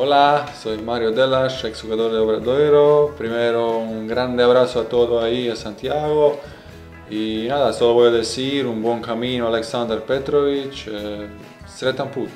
Hola, soy Mario Delas, ex jugador de Obradoiro. Primero, un grande abrazo a todos ahí a Santiago. Y nada, solo voy a decir un buen camino Aleksandar Petrovic. eh, sretan put.